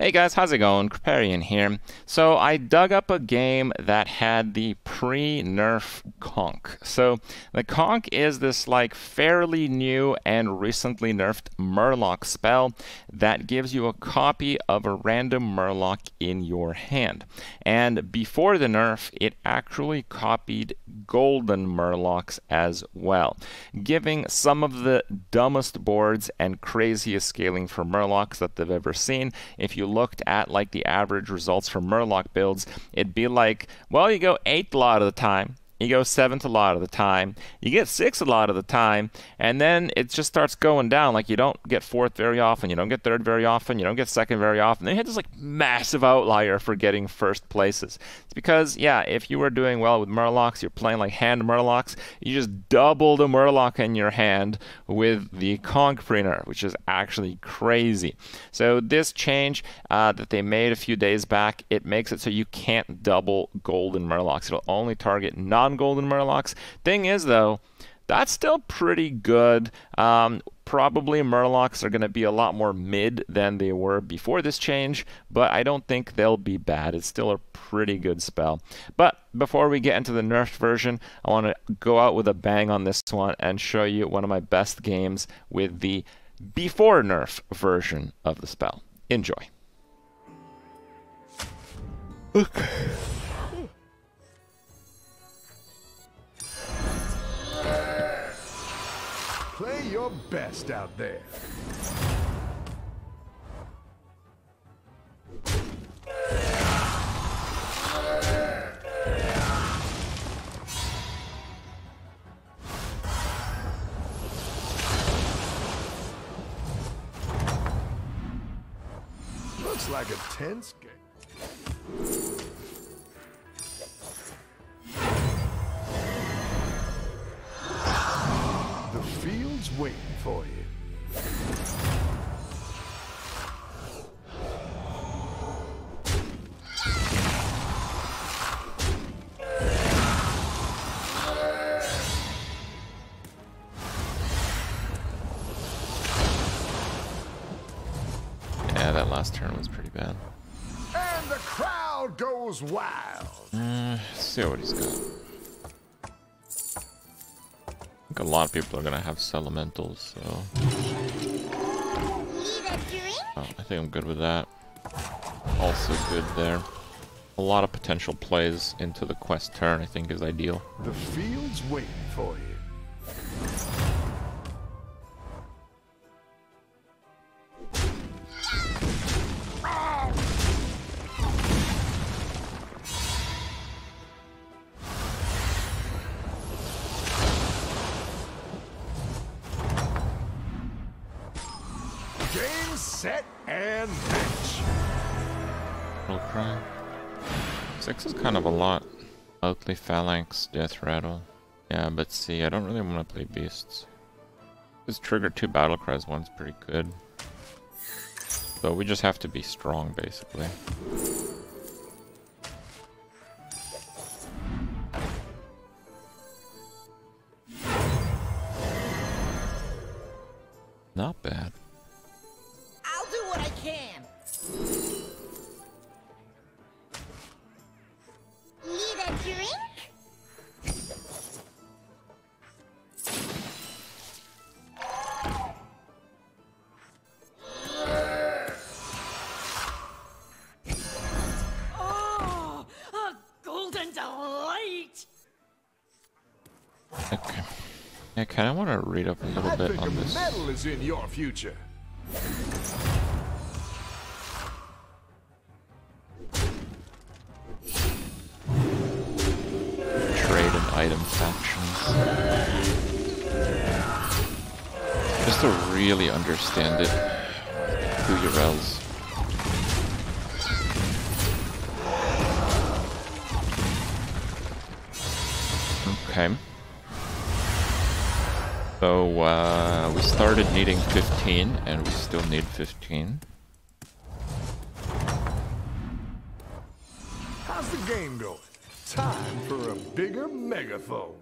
Hey guys, how's it going? Kripparrian here. So I dug up a game that had the pre-nerf conch. So the conch is this like fairly new and recently nerfed murloc spell that gives you a copy of a random murloc in your hand. And before the nerf, it actually copied golden murlocs as well, giving some of the dumbest boards and craziest scaling for murlocs that they've ever seen. If you looked at like the average results for Murloc builds, it'd be like, well, you go eighth a lot of the time, you go seventh a lot of the time. You get sixth a lot of the time. And then it just starts going down. Like you don't get fourth very often. You don't get third very often. You don't get second very often. Then you hit this like massive outlier for getting first places. It's because, yeah, if you were doing well with Murlocs, you're playing like hand Murlocs, you just double the Murloc in your hand with the Conch Printer, which is actually crazy. So this change uh, that they made a few days back, it makes it so you can't double golden Murlocs. It'll only target non non-golden Murlocs. Thing is, though, that's still pretty good. Um, probably Murlocs are going to be a lot more mid than they were before this change, but I don't think they'll be bad. It's still a pretty good spell. But before we get into the nerfed version, I want to go out with a bang on this one and show you one of my best games with the before nerf version of the spell. Enjoy. Okay. Best out there. Looks like a tense waiting for you. Yeah, that last turn was pretty bad. And the crowd goes wild. Uh, see what he's got a lot of people are gonna have Elementals, so... Oh, I think I'm good with that. Also good there. A lot of potential plays into the quest turn, I think, is ideal. The field's waiting for you. Set, and match. Little cry. Six is kind of a lot. Outly Phalanx, Death Rattle. Yeah, but see, I don't really want to play Beasts. This trigger two battle cries one's pretty good. So we just have to be strong, basically. Not bad. Okay. I kind of want to read up a little I bit on this. metal is in your future. To really understand it. Who your else. Okay. So, uh, we started needing 15, and we still need 15. How's the game going? Time for a bigger megaphone.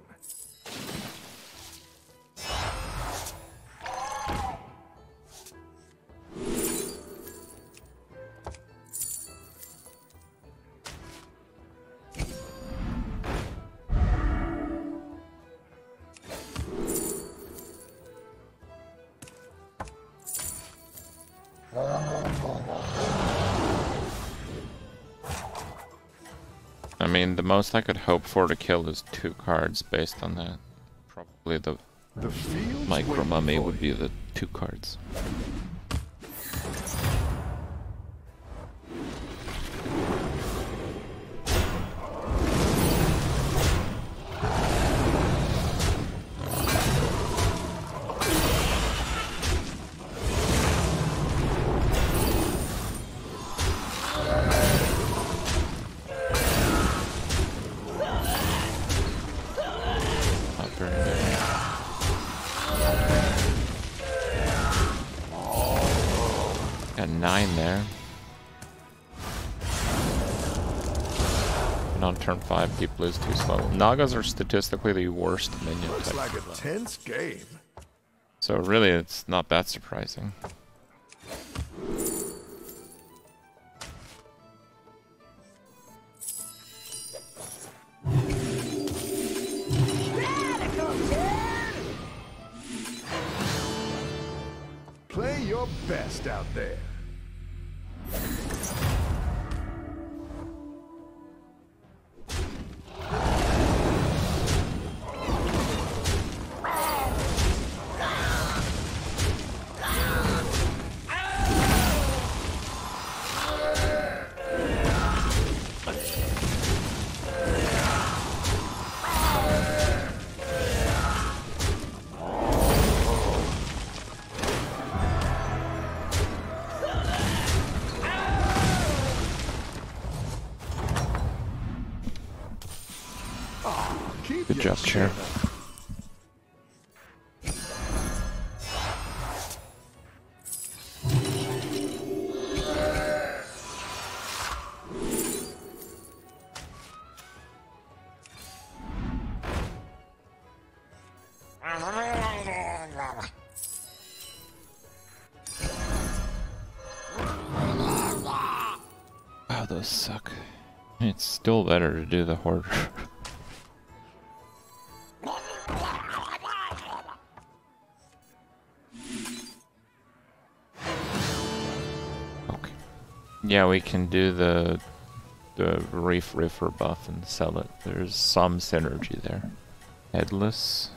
Most I could hope for to kill is two cards based on that. Probably the The Micro Mummy would be the two cards. On turn five, Deep Blue's too slow. Nagas are statistically the worst minion Looks type. like a tense game. So really, it's not that surprising. Play your best out there. Those suck. It's still better to do the hoarder. okay. Yeah, we can do the the Reef Riffer buff and sell it. There's some synergy there. Headless.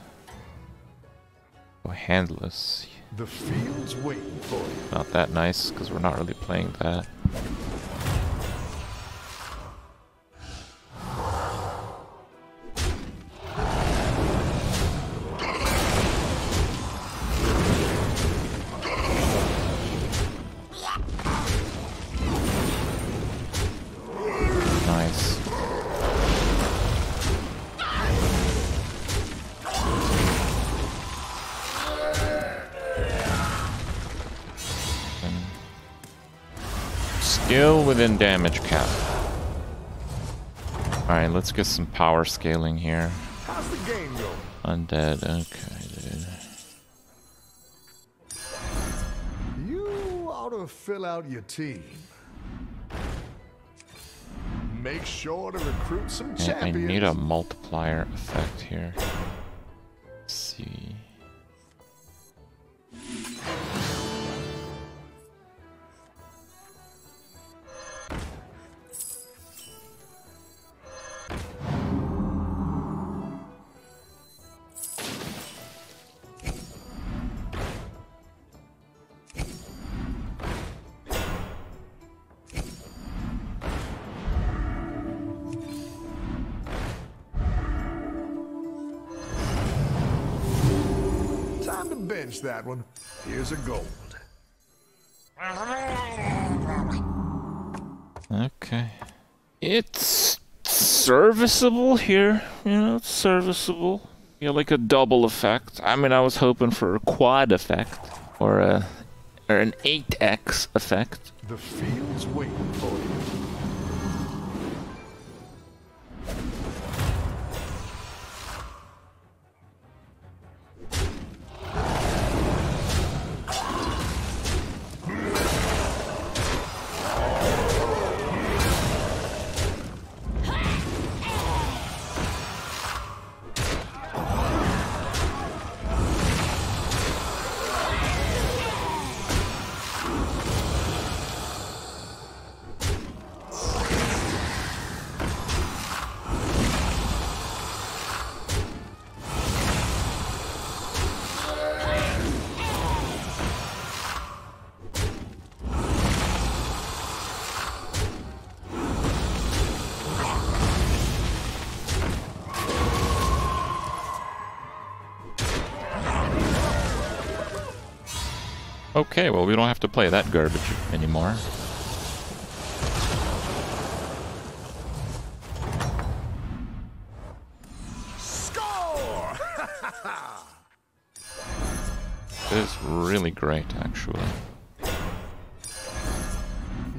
Oh, handless. The field's waiting for you. Not that nice because we're not really playing that. Still within damage cap. Alright, let's get some power scaling here. How's the game going? Undead, okay, dude. You ought to fill out your team. Make sure to recruit some champions. I need a multiplier effect here. Let's see. That one. Here's a gold. Okay. It's serviceable here. You know, it's serviceable. You know, like a double effect. I mean, I was hoping for a quad effect or a or an 8x effect. The field's waiting for you. Okay, well we don't have to play that garbage anymore. Score! It is really great, actually.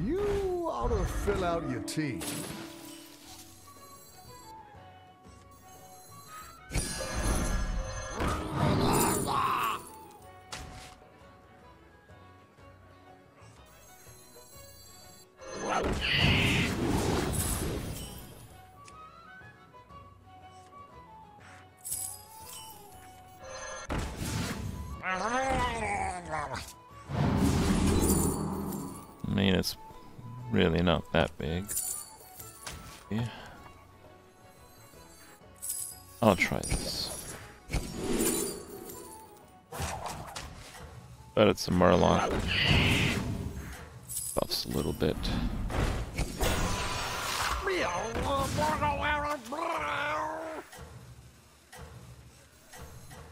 you ought to fill out your team. Not that big. Yeah. I'll try this. But it's a Murloc. Buffs a little bit.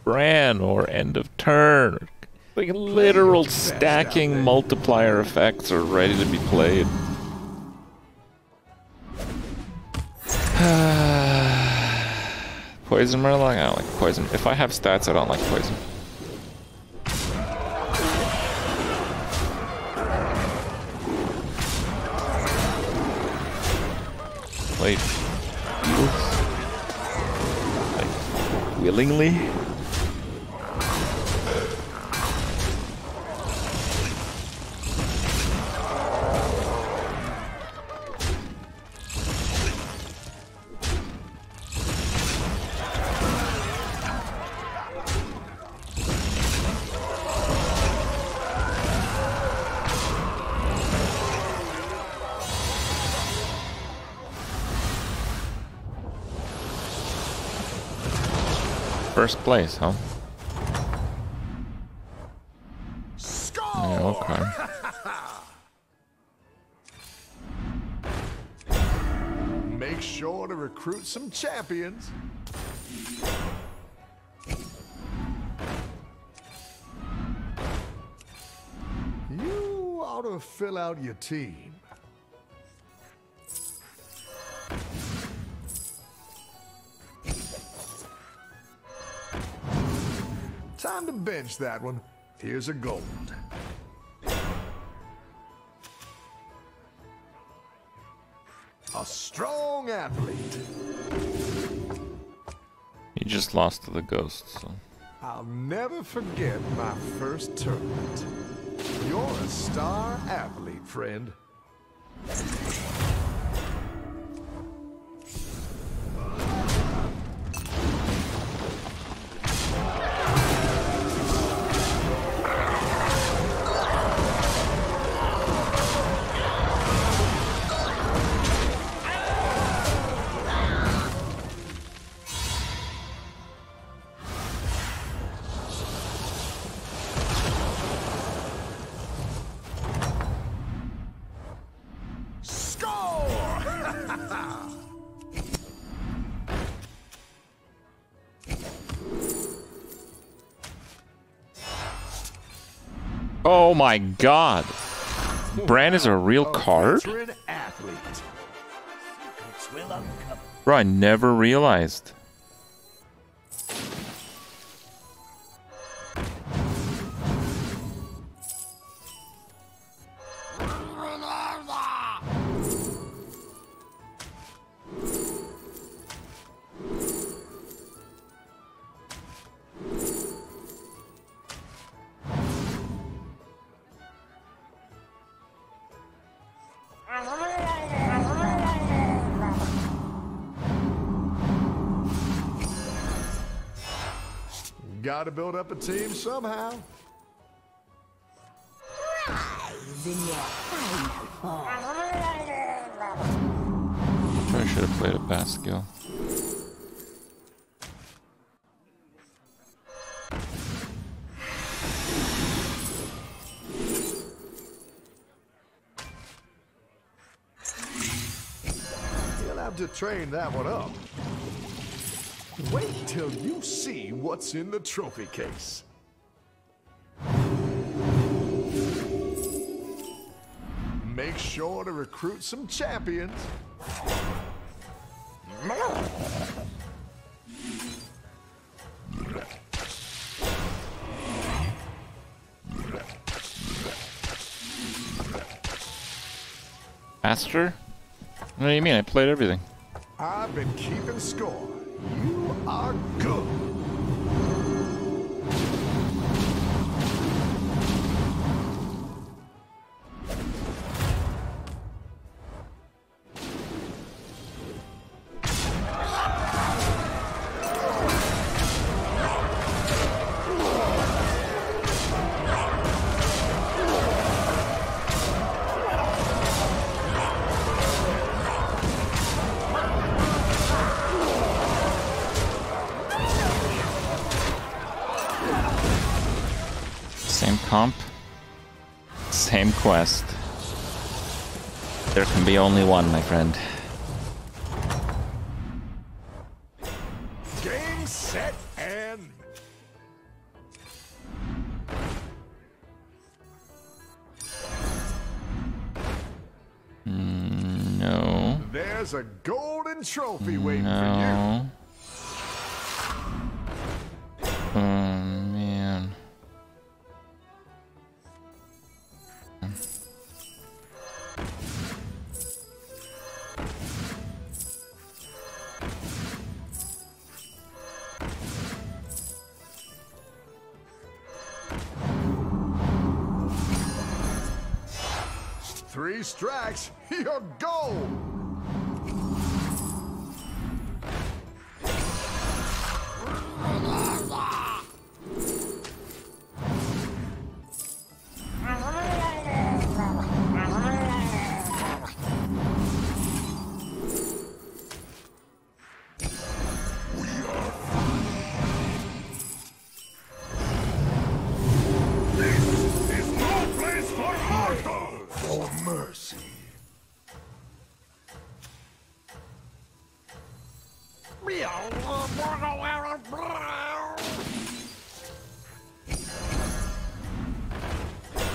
Brann or end of turn. Like literal stacking multiplier effects are ready to be played. Poison Murloc? I don't like poison. If I have stats, I don't like poison. Wait. Like, willingly? First place, huh? Yeah, okay. Make sure to recruit some champions. You ought to fill out your team. Time to bench that one. Here's a gold. A strong athlete. He just lost to the ghost, so. I'll never forget my first tournament. You're a star athlete, friend. Oh my god! Brann is a real card? Bro, I never realized. Gotta build up a team somehow. I should have played a Basquiat. You'll have to train that one up. Wait till you see what's in the trophy case. Make sure to recruit some champions. Faster? What do you mean? I played everything. I've been keeping score. You are good. Same quest. There can be only one, my friend. Game, set, and hmm, No. there's a golden trophy waiting for No.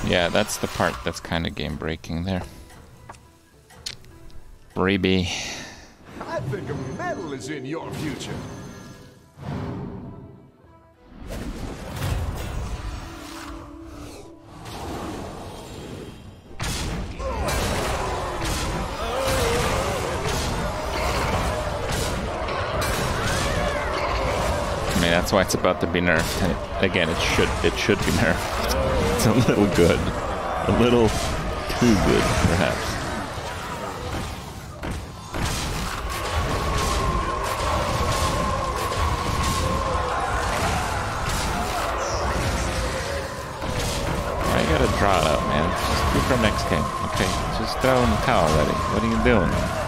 Yeah, that's the part that's kind of game breaking there. Freebie. I think a medal is in your future. I mean, that's why it's about to be nerfed. Again, it should it should be nerfed. It's a little good, a little too good, perhaps. I gotta draw it out, man. Just do for next game. Okay, just throw in the towel already. What are you doing?